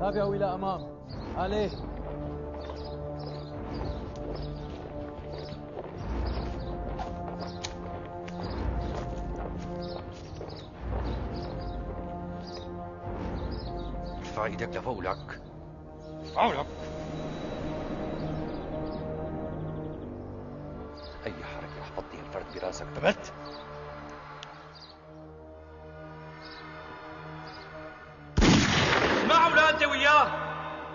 تابعوا إلى أمام عليه. ارفع إيدك لفوق لك ارفعوا لك أي حركة رح تقضي الفرد براسك؟ ثبت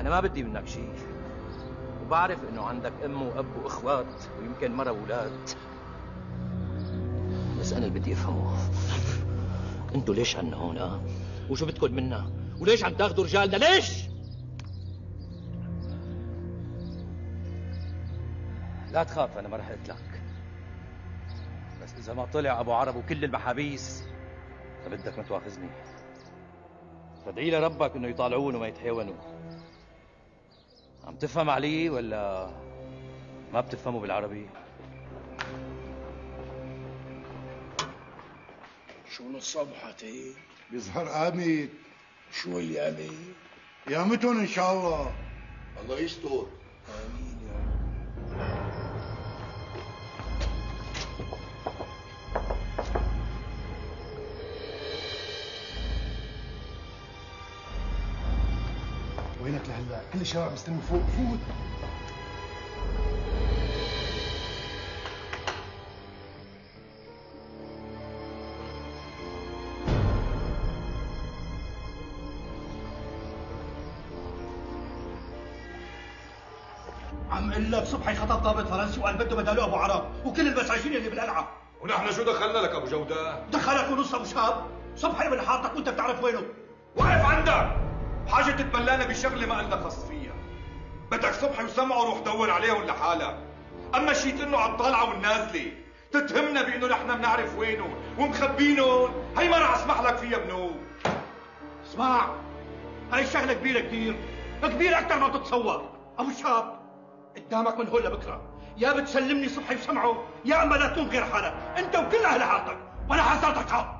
أنا ما بدي منك شيء وبعرف إنه عندك أم وأب وإخوات ويمكن مرة وأولاد. بس أنا اللي بدي أفهمه. أنتوا ليش عنا هون؟ وشو بدكم منا؟ وليش عم تاخذوا رجالنا؟ ليش؟ لا تخاف أنا ما رح اقتلك بس إذا ما طلع أبو عرب وكل المحابيس فبدك ما تواخذني. فادعي لربك إنه يطالعون وما يتحيونوا عم تفهم علي ولا ما بتفهموا بالعربي؟ شو الصبحتين بيظهر قامت. شو اللي قامت؟ قيامتهم إن شاء الله. الله يستر. آمين يا وينك لهلا؟ كل الشباب مستلموا فوق. فوت عم أقول لك صبحي خطب ضابط فرنسي وقال بده بداله أبو عرب وكل المساجين اللي بالقلعة. ونحن شو دخلنا لك أبو جودة؟ دخلك ونص أبو شاب صبحي من حارتك وأنت بتعرف وينه. واقف عندك! حاجة تتبلانا بشغلة ما لنا خص فيها بدك صبحي وسمعه روح دور عليهم لحالك أما شيت إنه على الطالعة والنازلة تتهمنا بإنه نحن بنعرف وينهم ومخبينهم. هي ما رح أسمح لك فيها بنو اسمع هاي الشغله كبيرة كثير كبيرة أكثر ما تتصور أبو شاب قدامك من هون لبكرة. يا بتسلمني صبحي وسمعه يا أما لا تكون غير حالك. أنت وكل أهل حارتك ولا حصلتك حق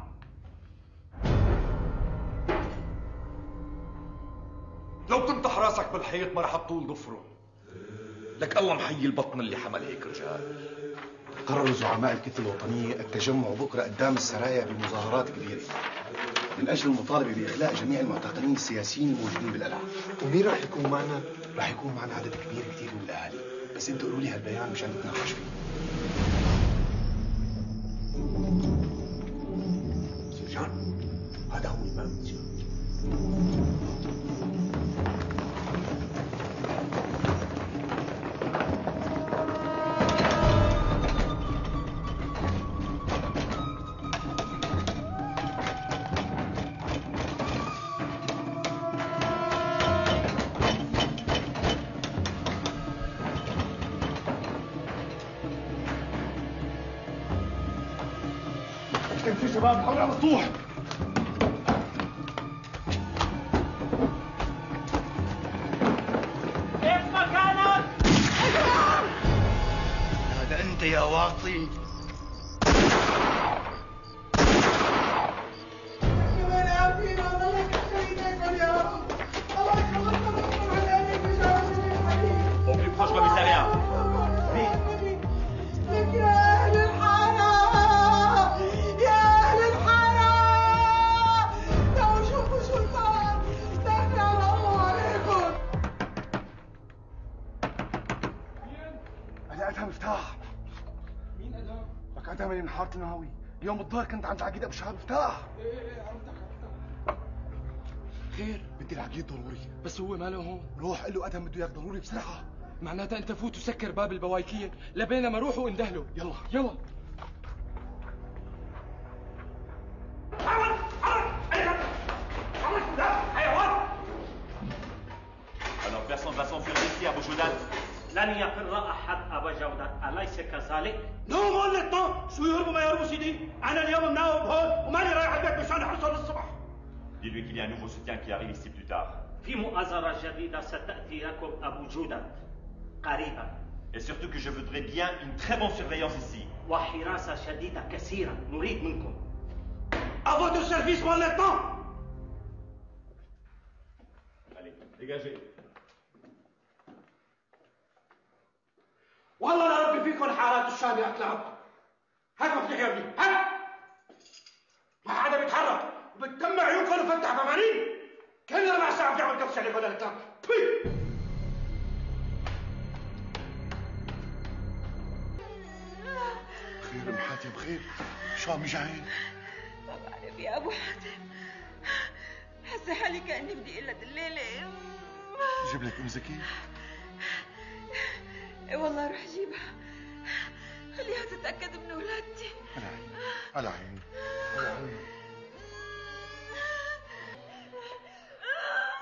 لو تنطح راسك بالحيط ما رح تطول ضفره لك الله محيي البطن اللي حمل هيك رجال. قرروا زعماء الكتل الوطنية التجمع بكرة قدام السرايا بمظاهرات كبيرة. من أجل المطالبة بإخلاء جميع المعتقلين السياسيين الموجودين بالقلعة ومين راح يكون معنا؟ راح يكون معنا عدد كبير كثير من الأهالي. بس أنتوا قولوا لي هالبيان مشان نتناقش فيه. سرجان هذا هو إمام الجان كان في شباب حولها مسطوح كيف مكانك؟ هذا أنت يا واطي لقيتها مفتاح. مين أدام؟ لقيتها من حارة المهاوي اليوم الظهر كنت عند العقيد أبو شهاب مفتاح خير بدي العقيد ضروري. بس هو ماله هون؟ روح قل له أدهم بده إياك ضروري بسرعة معناتها أنت فوت وسكر باب البوايكية لبين ما روح واندهله يلا. يلا. Dis-lui qu'il y a un nouveau soutien qui arrive ici plus tard. في مؤازرة جديدة ستأتي لكم أبو جودة قريبا Et surtout que je voudrais bien une très bonne surveillance ici. وحراسة شديدة كثيرا نريد منكم À votre service, mon lieutenant Allez, dégagez. والله لا ربي فيكم حارات الشام يا كلاب هات مفتاح يا ابني هات ما حدا بيتحرك وبتدمع عيونكم وفتح فمانين كل ربع ساعة بتعمل قفش عليكم هذا الكلام بي. خير أم حاتم خير. شو عم يجعل؟ ما بعرف يا أبو حاتم. حاسه حالي كأني بدي قلة الليلة جيب لك أم زكي. إيه والله روح جيبها خليها تتأكد من ولادتي على عيني. على عيني. على عيني.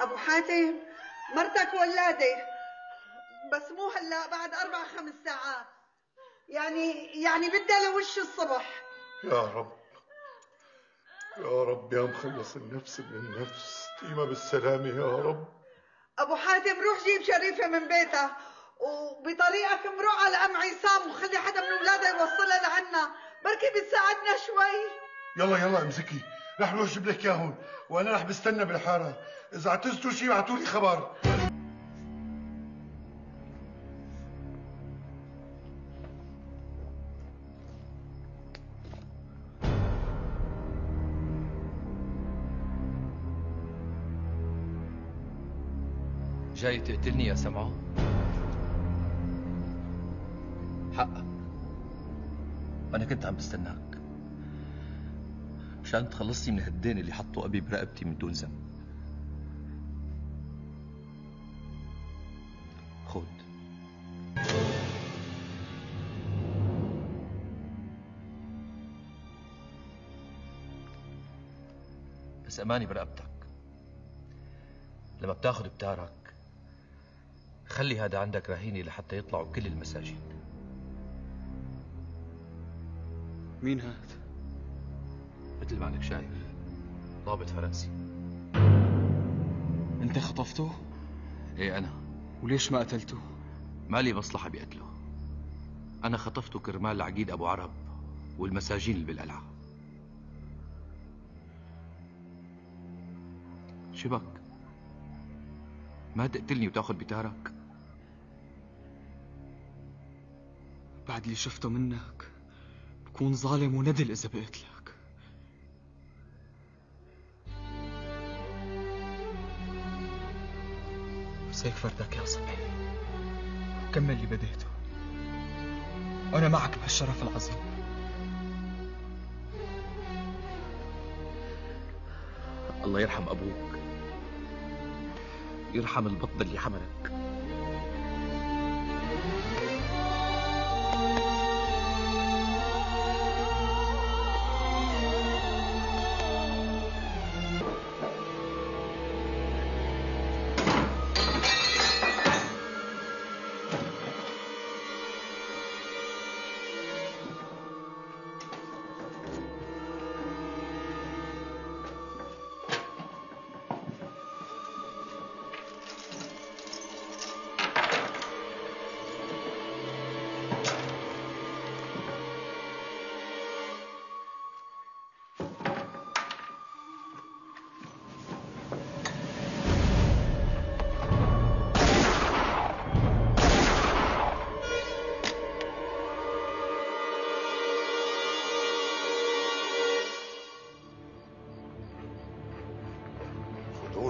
أبو حاتم مرتك ولاده بس مو هلا بعد أربع خمس ساعات. يعني يعني بدها لوش الصبح؟ يا رب. يا رب يا مخلص النفس من النفس. قيمة بالسلامة يا رب. أبو حاتم روح جيب شريفة من بيتها. وبطريقك مروح على أم عصام وخلي حدا من أولادها يوصلها لعنا. بركي بتساعدنا شوي؟ يلا يلا ام زكي رح نروح جيب لك اياهم وأنا رح بستنى بالحارة. إذا عتزتوا شي ابعتوا لي خبر. جاي تقتلني يا سمعة؟ حقك أنا كنت عم بستناك. مشان تخلصني من هالدين اللي حطوا أبي برقبتي من دون ذنب. خد. بس أماني برقبتك لما بتاخد بتارك خلي هذا عندك رهينة لحتى يطلعوا كل المساجين مين هاد؟ مثل ما انك شايف ضابط فرنسي. انت خطفته؟ إيه أنا. وليش ما قتلته؟ مالي مصلحة بقتله. أنا خطفته كرمال العقيد أبو عرب والمساجين اللي بالقلعة. شبك ما تقتلني وتاخذ بتارك؟ بعد اللي شفته منك بكون ظالم وندل إذا بقتلك. بس هيك فردك يا صبحي كمل اللي بديته أنا معك بهالشرف العظيم. الله يرحم أبوك. يرحم البطن اللي حملك.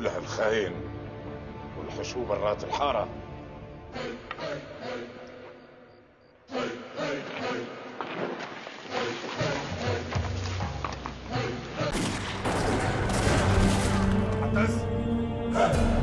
له الخاين والحشو برات الحارة. عتز